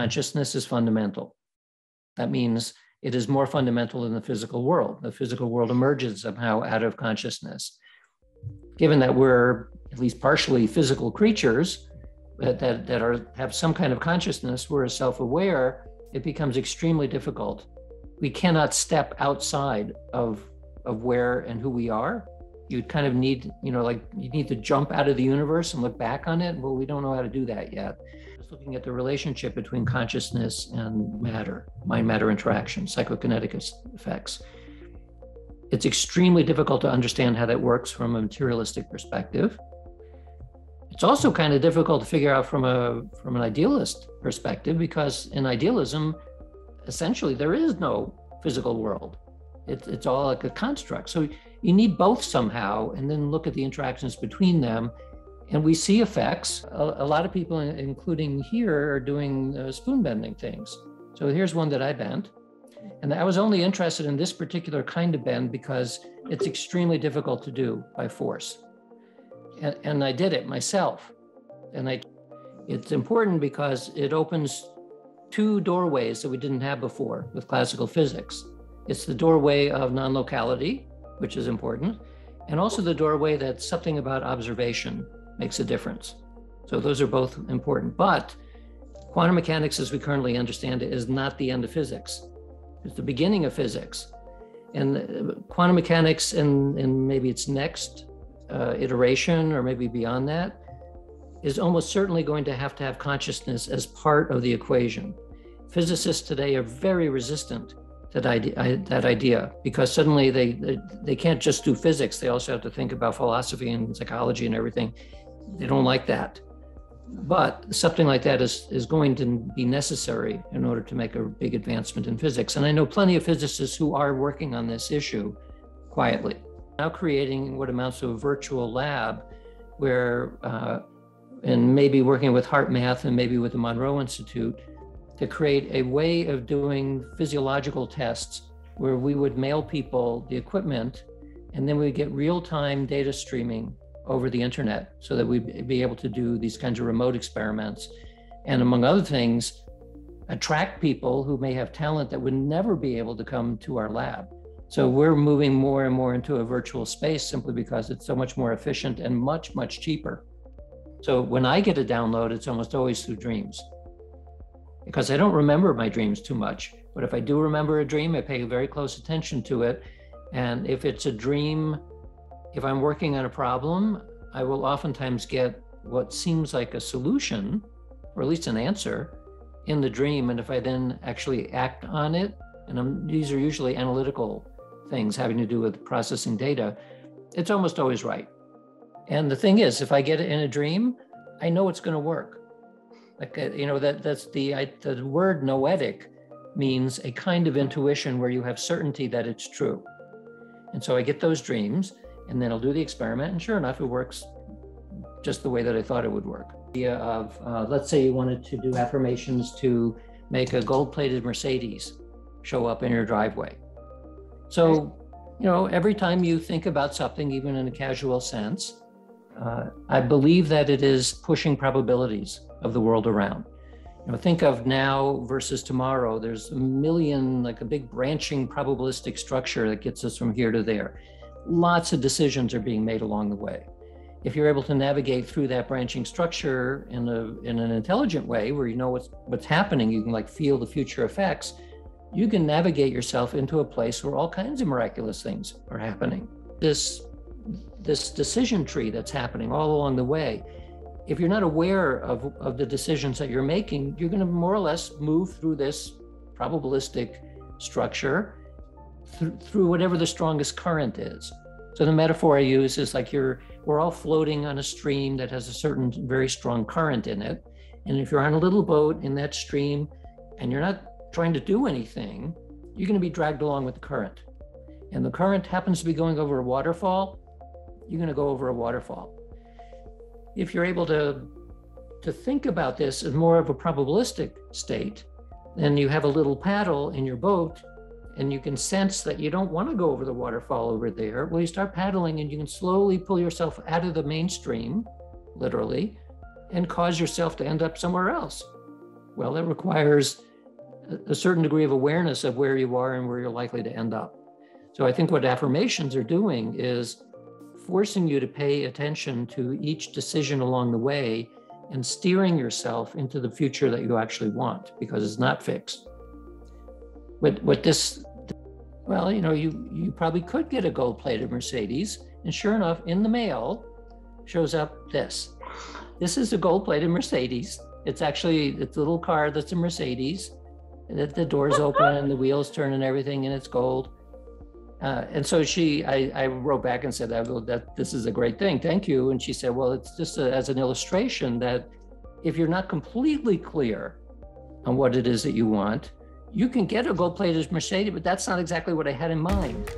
consciousness is fundamental. That means it is more fundamental than the physical world. The physical world emerges somehow out of consciousness. Given that we're at least partially physical creatures that, that, that are have some kind of consciousness, we're self-aware, it becomes extremely difficult. We cannot step outside of of where and who we are. You'd kind of need, you know, like you need to jump out of the universe and look back on it. Well, we don't know how to do that yet Just looking at the relationship between consciousness and matter, mind matter interaction, psychokinetic effects. It's extremely difficult to understand how that works from a materialistic perspective. It's also kind of difficult to figure out from a from an idealist perspective because in idealism, essentially there is no physical world. It, it's all like a construct. So you need both somehow, and then look at the interactions between them and we see effects. A, a lot of people, including here, are doing uh, spoon bending things. So here's one that I bent. And I was only interested in this particular kind of bend because it's extremely difficult to do by force. And, and I did it myself. And I, it's important because it opens two doorways that we didn't have before with classical physics. It's the doorway of non locality, which is important, and also the doorway that something about observation makes a difference. So those are both important. But quantum mechanics, as we currently understand it, is not the end of physics. It's the beginning of physics. And quantum mechanics, in, in maybe its next uh, iteration or maybe beyond that, is almost certainly going to have to have consciousness as part of the equation. Physicists today are very resistant that idea, that idea because suddenly they, they, they can't just do physics. They also have to think about philosophy and psychology and everything. They don't like that. But something like that is, is going to be necessary in order to make a big advancement in physics. And I know plenty of physicists who are working on this issue quietly. Now creating what amounts to a virtual lab where, uh, and maybe working with HeartMath and maybe with the Monroe Institute to create a way of doing physiological tests where we would mail people the equipment and then we get real time data streaming over the internet so that we'd be able to do these kinds of remote experiments. And among other things, attract people who may have talent that would never be able to come to our lab. So we're moving more and more into a virtual space simply because it's so much more efficient and much, much cheaper. So when I get a download, it's almost always through dreams because I don't remember my dreams too much. But if I do remember a dream, I pay very close attention to it. And if it's a dream if I'm working on a problem, I will oftentimes get what seems like a solution, or at least an answer, in the dream. And if I then actually act on it, and I'm, these are usually analytical things having to do with processing data, it's almost always right. And the thing is, if I get it in a dream, I know it's going to work. Like uh, you know that that's the I, the word noetic means a kind of intuition where you have certainty that it's true. And so I get those dreams, and then I'll do the experiment. And sure enough, it works just the way that I thought it would work. The idea of, uh, let's say you wanted to do affirmations to make a gold plated Mercedes show up in your driveway. So, you know, every time you think about something, even in a casual sense, uh, I believe that it is pushing probabilities of the world around. You know, think of now versus tomorrow. There's a million, like a big branching probabilistic structure that gets us from here to there lots of decisions are being made along the way. If you're able to navigate through that branching structure in a in an intelligent way, where you know what's what's happening, you can like feel the future effects. You can navigate yourself into a place where all kinds of miraculous things are happening. This this decision tree that's happening all along the way. If you're not aware of, of the decisions that you're making, you're going to more or less move through this probabilistic structure th- through whatever the strongest current is. So the metaphor I use is like you're we're all floating on a stream that has a certain very strong current in it. And if you're on a little boat in that stream and you're not trying to do anything, you're going to be dragged along with the current. And the current happens to be going over a waterfall, you're going to go over a waterfall. If you're able to to think about this as more of a probabilistic state, then you have a little paddle in your boat and you can sense that you don't want to go over the waterfall over there, well, you start paddling and you can slowly pull yourself out of the mainstream, literally, and cause yourself to end up somewhere else Well, that requires a certain degree of awareness of where you are and where you're likely to end up. So I think what affirmations are doing is forcing you to pay attention to each decision along the way and steering yourself into the future that you actually want because it's not fixed. What, what this, well, you know, you, you probably could get a gold plated Mercedes, and sure enough, in the mail shows up this. This is a gold plated Mercedes. It's actually it's a little car that's a Mercedes. The, the doors open and the wheels turn and everything, and it's gold. Uh, and so she, I, I, wrote back and said, that, that this is a great thing. Thank you. And she said, well, it's just a, as an illustration that if you're not completely clear on what it is that you want, you can get a gold plated Mercedes, but that's not exactly what I had in mind.